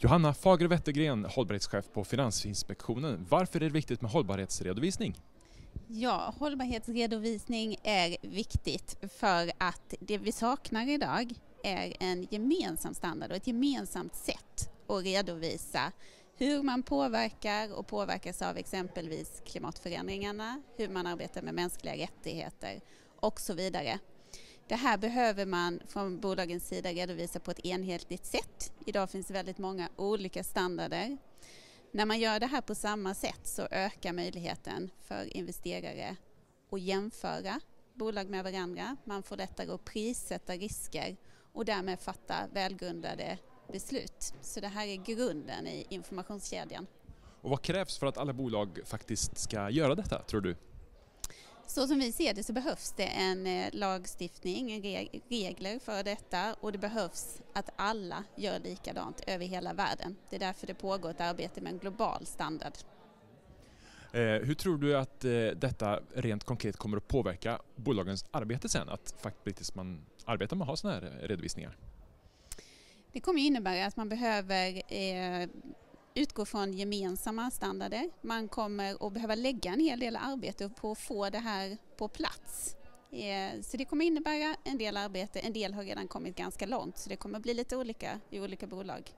Johanna Fager Wettergren, hållbarhetschef på Finansinspektionen. Varför är det viktigt med hållbarhetsredovisning? Ja, hållbarhetsredovisning är viktigt för att det vi saknar idag är en gemensam standard och ett gemensamt sätt att redovisa hur man påverkar och påverkas av exempelvis klimatförändringarna, hur man arbetar med mänskliga rättigheter och så vidare. Det här behöver man från bolagens sida redovisa på ett enhetligt sätt. Idag finns väldigt många olika standarder. När man gör det här på samma sätt så ökar möjligheten för investerare att jämföra bolag med varandra. Man får lättare att prissätta risker och därmed fatta välgrundade beslut. Så det här är grunden i informationskedjan. Och vad krävs för att alla bolag faktiskt ska göra detta, tror du? Så som vi ser det så behövs det en eh, lagstiftning, regler för detta och det behövs att alla gör likadant över hela världen. Det är därför det pågår ett arbete med en global standard. Eh, hur tror du att eh, detta rent konkret kommer att påverka bolagens arbete sen? Att faktiskt man arbetar med att ha sådana här redovisningar? Det kommer innebära att man behöver utgå från gemensamma standarder. Man kommer att behöva lägga en hel del arbete på att få det här på plats. Eh, så det kommer innebära en del arbete, en del har redan kommit ganska långt så det kommer bli lite olika i olika bolag.